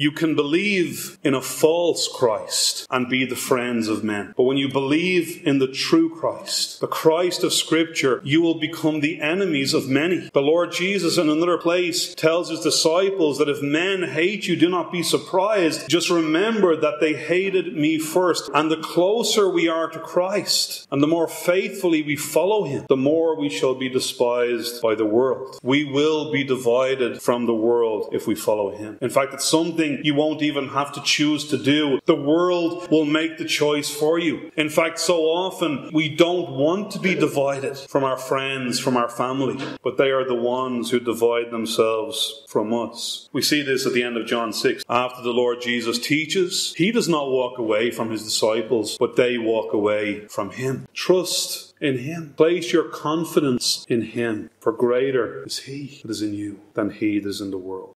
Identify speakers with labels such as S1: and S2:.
S1: You can believe in a false Christ and be the friends of men. But when you believe in the true Christ, the Christ of Scripture, you will become the enemies of many. The Lord Jesus in another place tells his disciples that if men hate you, do not be surprised. Just remember that they hated me first. And the closer we are to Christ and the more faithfully we follow him, the more we shall be despised by the world. We will be divided from the world if we follow him. In fact, it's something you won't even have to choose to do. The world will make the choice for you. In fact, so often we don't want to be divided from our friends, from our family, but they are the ones who divide themselves from us. We see this at the end of John 6. After the Lord Jesus teaches, he does not walk away from his disciples, but they walk away from him. Trust in him. Place your confidence in him, for greater is he that is in you than he that is in the world.